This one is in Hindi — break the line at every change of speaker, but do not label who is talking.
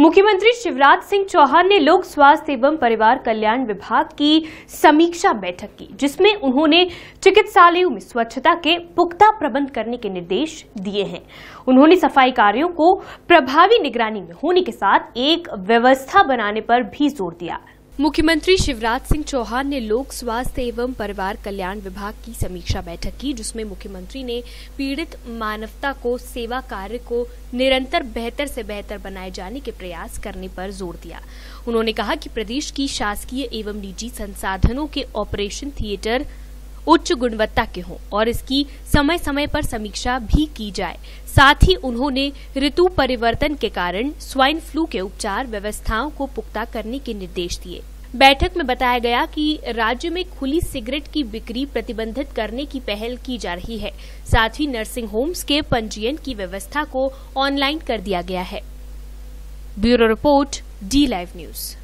मुख्यमंत्री शिवराज सिंह चौहान ने लोक स्वास्थ्य एवं परिवार कल्याण विभाग की समीक्षा बैठक की, जिसमें उन्होंने चिकित्सालयों में स्वच्छता के पुख्ता प्रबंध करने के निर्देश दिए हैं। उन्होंने सफ़ाई कार्यों को प्रभावी निगरानी में होने के साथ एक व्यवस्था बनाने पर भी ज़ोर दिया। मुख्यमंत्री शिवराज सिंह चौहान ने लोक स्वास्थ्य एवं परिवार कल्याण विभाग की समीक्षा बैठक की, जिसमें मुख्यमंत्री ने पीड़ित मानवता को, सेवा कार्य को निरंतर बेहतर से बेहतर बनाए जाने के प्रयास करने पर ज़ोर दिया। उन्होंने कहा कि प्रदेश की शासकीय एवं निजी संसाधनों के ऑपरेशन थिएटर उच्च गुणवत्ता के हों और इसकी समय समय पर समीक्षा भी की जाए। साथ ही उन्होंने ऋतु परिवर्तन के कारण स्वाइन फ्लू के उपचार व्यवस्थाओं को पुख्ता करने के निर्देश दिए। बैठक में बताया गया कि राज्य में खुली सिगरेट की बिक्री प्रतिबंधित करने की पहल की जा रही है। साथ ही नर्सिंग होम्स के पंजीयन की व्यवस्था को ऑनलाइन कर दिया गया है। Bureau report, D live news.